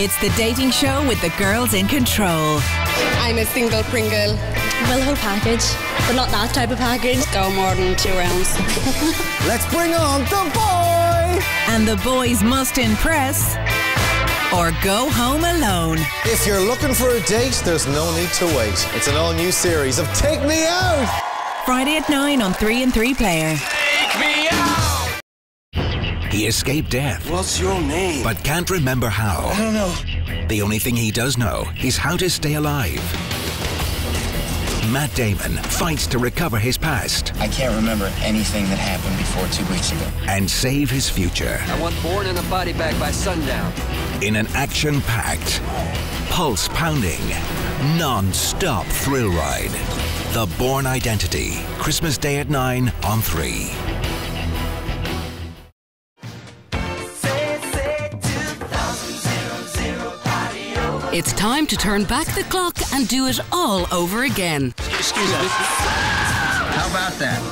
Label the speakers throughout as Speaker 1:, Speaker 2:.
Speaker 1: It's the dating show with the girls in control.
Speaker 2: I'm a single Pringle.
Speaker 3: Well, whole package, but not that type of package.
Speaker 2: Go more than two rounds.
Speaker 4: Let's bring on the boy!
Speaker 1: And the boys must impress or go home alone.
Speaker 4: If you're looking for a date, there's no need to wait. It's an all new series of Take Me Out!
Speaker 1: Friday at 9 on 3 and 3 Player.
Speaker 5: Take me out!
Speaker 6: He escaped death.
Speaker 5: What's your name?
Speaker 6: But can't remember how.
Speaker 5: I don't know.
Speaker 6: The only thing he does know is how to stay alive. Matt Damon fights to recover his past.
Speaker 7: I can't remember anything that happened before two weeks ago.
Speaker 6: And save his future.
Speaker 8: I want Bourne in a body bag by sundown.
Speaker 6: In an action packed, pulse pounding, non stop thrill ride. The Bourne Identity. Christmas Day at 9 on 3.
Speaker 9: It's time to turn back the clock and do it all over again.
Speaker 7: Excuse me. How about that?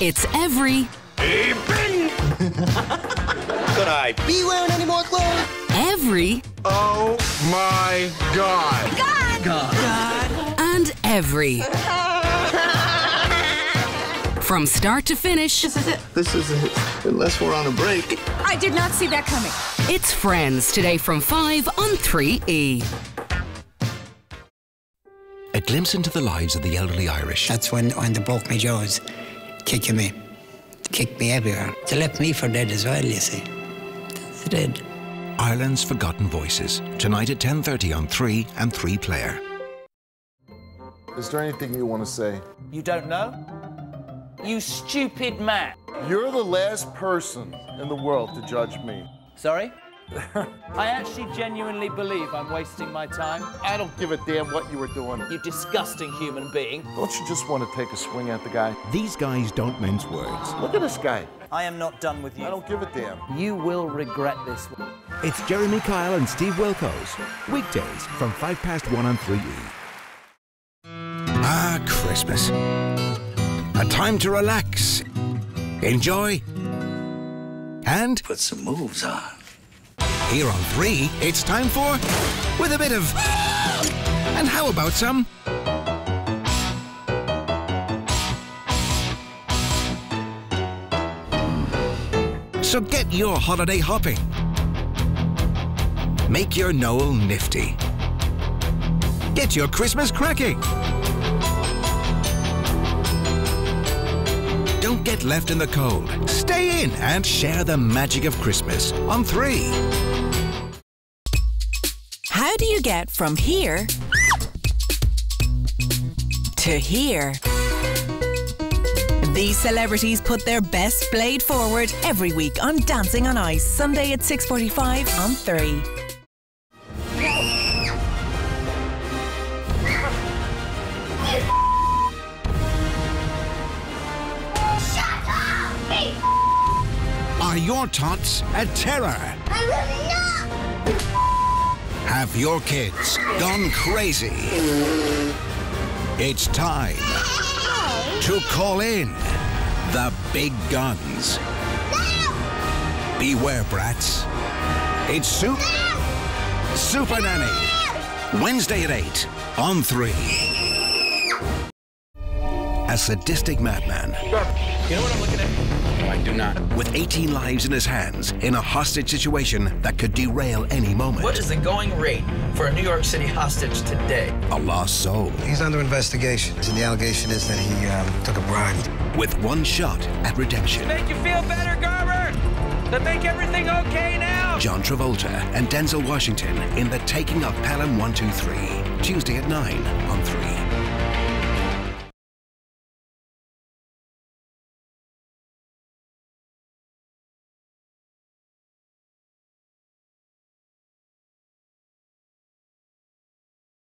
Speaker 9: It's every.
Speaker 5: Hey! Could I be wearing any more clothes?
Speaker 9: Every.
Speaker 5: Oh my god.
Speaker 9: God! God! And every. From start to finish.
Speaker 10: This is it.
Speaker 5: This is it. Unless we're on a break.
Speaker 10: I did not see that coming.
Speaker 9: It's Friends today from 5 on 3E.
Speaker 6: A glimpse into the lives of the elderly Irish.
Speaker 11: That's when, when they broke my jaws, kicking me. They kicked me everywhere. They left me for dead as well, you see. They did.
Speaker 6: Ireland's Forgotten Voices. Tonight at 10.30 on 3 and 3 Player.
Speaker 12: Is there anything you want to say?
Speaker 13: You don't know? You stupid man.
Speaker 12: You're the last person in the world to judge me.
Speaker 13: Sorry? I actually genuinely believe I'm wasting my time.
Speaker 12: I don't give a damn what you were doing.
Speaker 13: You disgusting human being.
Speaker 12: Don't you just want to take a swing at the guy?
Speaker 14: These guys don't mince words.
Speaker 12: Look at this guy.
Speaker 13: I am not done with you.
Speaker 12: I don't give a damn.
Speaker 13: You will regret this one.
Speaker 14: It's Jeremy Kyle and Steve Wilkos. Weekdays from 5 past 1 on 3E.
Speaker 6: Ah, Christmas. A time to relax, enjoy, and
Speaker 7: put some moves on.
Speaker 6: Here on 3, it's time for With a Bit of. And how about some? So get your holiday hopping. Make your Noel nifty. Get your Christmas cracking. Don't get left in the cold. Stay in and share the magic of Christmas on 3.
Speaker 1: How do you get from here to here? These celebrities put their best blade forward every week on Dancing on Ice, Sunday at 6:45 on 3.
Speaker 6: Are your tots a terror? Have your kids gone crazy? It's time to call in the big guns. Beware, brats. It's Soup Super Nanny. Wednesday at 8 on 3. A sadistic madman.
Speaker 15: You know what I'm looking at?
Speaker 7: No, I do not.
Speaker 6: With 18 lives in his hands in a hostage situation that could derail any moment.
Speaker 15: What is the going rate for a New York City hostage today?
Speaker 6: A lost soul.
Speaker 16: He's under investigation, and the allegation is that he um, took a bribe.
Speaker 6: With one shot at redemption.
Speaker 13: Make you feel better, Garber! To make everything okay now!
Speaker 6: John Travolta and Denzel Washington in The Taking of Pelham 123. Tuesday at 9 on 3.